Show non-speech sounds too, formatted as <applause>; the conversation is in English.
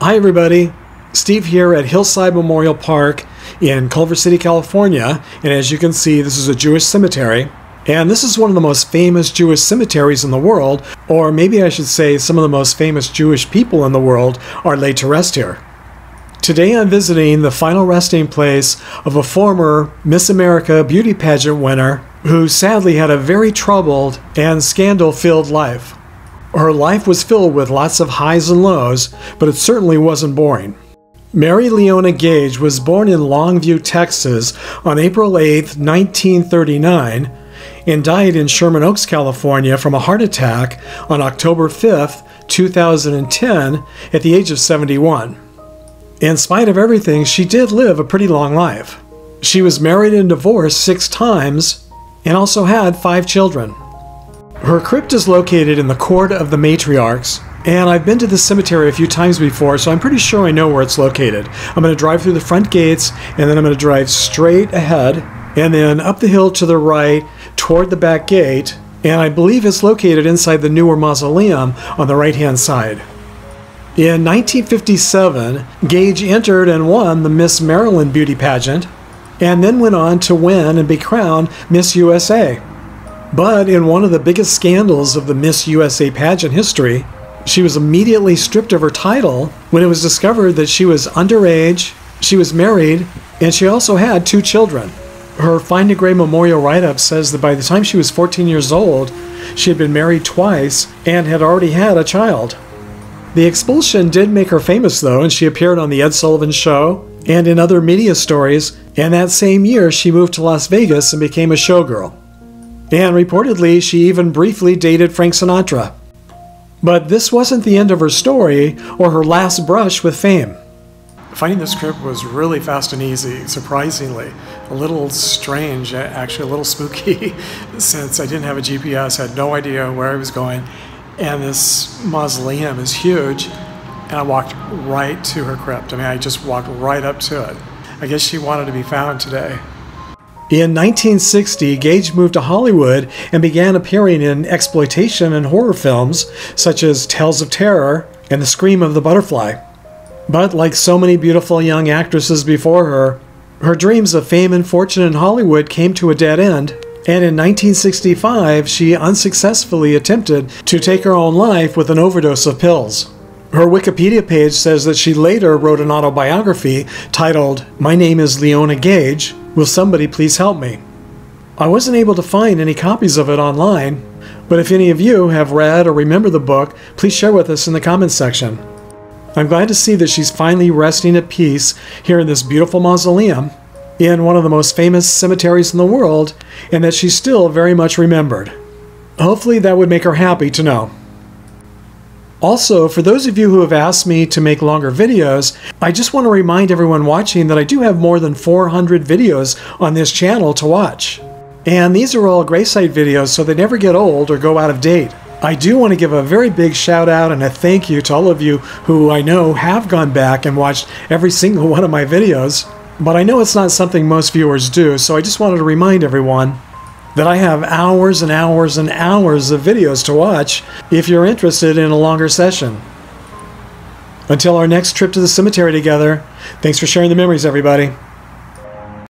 Hi, everybody. Steve here at Hillside Memorial Park in Culver City, California. And as you can see, this is a Jewish cemetery. And this is one of the most famous Jewish cemeteries in the world, or maybe I should say some of the most famous Jewish people in the world are laid to rest here. Today I'm visiting the final resting place of a former Miss America beauty pageant winner who sadly had a very troubled and scandal filled life. Her life was filled with lots of highs and lows, but it certainly wasn't boring. Mary Leona Gage was born in Longview, Texas on April 8, 1939, and died in Sherman Oaks, California from a heart attack on October 5, 2010, at the age of 71. In spite of everything, she did live a pretty long life. She was married and divorced six times and also had five children. Her crypt is located in the Court of the Matriarchs, and I've been to this cemetery a few times before, so I'm pretty sure I know where it's located. I'm going to drive through the front gates, and then I'm going to drive straight ahead, and then up the hill to the right toward the back gate, and I believe it's located inside the newer mausoleum on the right hand side. In 1957, Gage entered and won the Miss Maryland beauty pageant, and then went on to win and be crowned Miss USA. But in one of the biggest scandals of the Miss USA pageant history, she was immediately stripped of her title when it was discovered that she was underage, she was married, and she also had two children. Her Find a Grave Memorial write up says that by the time she was 14 years old, she had been married twice and had already had a child. The expulsion did make her famous, though, and she appeared on The Ed Sullivan Show and in other media stories, and that same year she moved to Las Vegas and became a showgirl. And reportedly, she even briefly dated Frank Sinatra. But this wasn't the end of her story or her last brush with fame. Finding this crypt was really fast and easy, surprisingly. A little strange, actually, a little spooky, <laughs> since I didn't have a GPS, had no idea where I was going. And this mausoleum is huge, and I walked right to her crypt. I mean, I just walked right up to it. I guess she wanted to be found today. In 1960, Gage moved to Hollywood and began appearing in exploitation and horror films such as Tales of Terror and The Scream of the Butterfly. But like so many beautiful young actresses before her, her dreams of fame and fortune in Hollywood came to a dead end, and in 1965 she unsuccessfully attempted to take her own life with an overdose of pills. Her Wikipedia page says that she later wrote an autobiography titled My Name is Leona Gage, Will Somebody Please Help Me? I wasn't able to find any copies of it online, but if any of you have read or remember the book, please share with us in the comments section. I'm glad to see that she's finally resting at peace here in this beautiful mausoleum in one of the most famous cemeteries in the world, and that she's still very much remembered. Hopefully, that would make her happy to know. Also, for those of you who have asked me to make longer videos, I just want to remind everyone watching that I do have more than 400 videos on this channel to watch. And these are all gravesite videos, so they never get old or go out of date. I do want to give a very big shout out and a thank you to all of you who I know have gone back and watched every single <laughs> one of my videos. But I know it's not something most viewers do, so I just wanted to remind everyone that I have hours and hours and hours of videos to watch if you're interested in a longer session. Until our next trip to the cemetery together, thanks for sharing the memories, everybody.